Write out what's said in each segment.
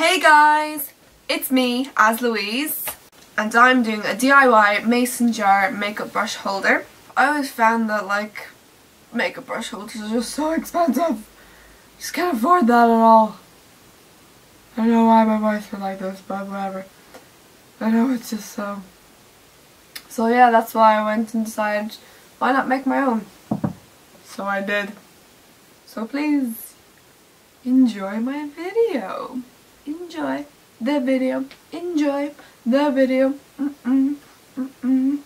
Hey guys, it's me, as Louise, and I'm doing a DIY mason jar makeup brush holder. I always found that like makeup brush holders are just so expensive. Just can't afford that at all. I don't know why my wife's been like this, but whatever. I know it's just so. So yeah, that's why I went and decided why not make my own. So I did. So please enjoy my video enjoy the video, enjoy the video. Mm -mm, mm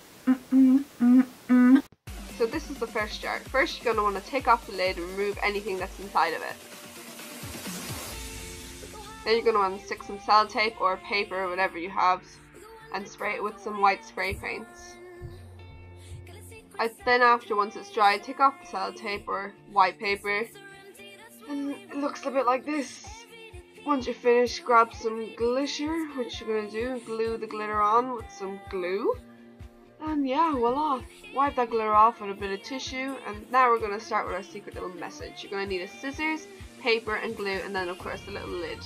so this is the first jar. First you're going to want to take off the lid and remove anything that's inside of it. Then you're going to want to stick some sellotape or paper, or whatever you have, and spray it with some white spray paints. I, then after, once it's dry, take off the sellotape or white paper, and it looks a bit like this. Once you're finished, grab some glitter, which you're going to do, glue the glitter on with some glue. And yeah, voila. Wipe that glitter off with a bit of tissue, and now we're going to start with our secret little message. You're going to need a scissors, paper and glue, and then of course the little lid.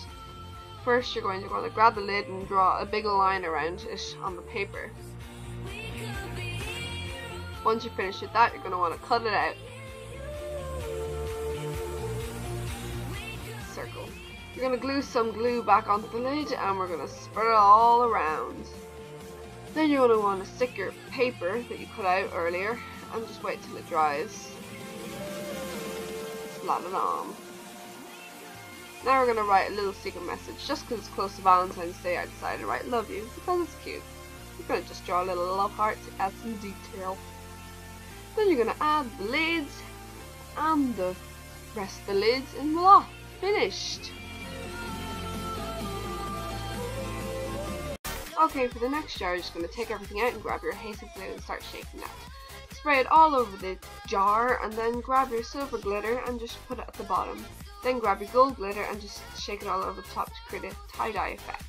First you're going to want to grab the lid and draw a big line around it on the paper. Once you're finished with that, you're going to want to cut it out. We're going to glue some glue back onto the lid and we're going to spread it all around. Then you're going to want to stick your paper that you cut out earlier and just wait till it dries. Slap it on. Now we're going to write a little secret message. Just because it's close to Valentine's Day I decided to write love you because it's cute. You're going to just draw a little love heart to add some detail. Then you're going to add the lids and the rest of the lids and voila, finished. Okay, for the next jar, you're just going to take everything out and grab your adhesive glue and start shaking that. Spray it all over the jar and then grab your silver glitter and just put it at the bottom. Then grab your gold glitter and just shake it all over the top to create a tie-dye effect.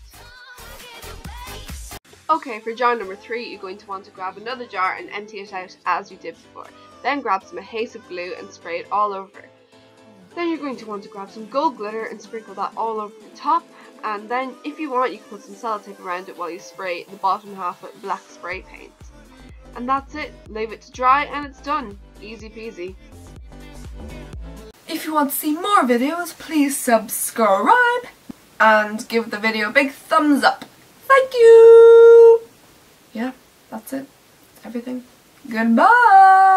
Okay, for jar number 3, you're going to want to grab another jar and empty it out as you did before. Then grab some adhesive glue and spray it all over. Then you're going to want to grab some gold glitter and sprinkle that all over the top and then if you want you can put some sellotape around it while you spray the bottom half with black spray paint. And that's it, leave it to dry and it's done. Easy peasy. If you want to see more videos, please subscribe and give the video a big thumbs up. Thank you! Yeah, that's it. Everything. Goodbye!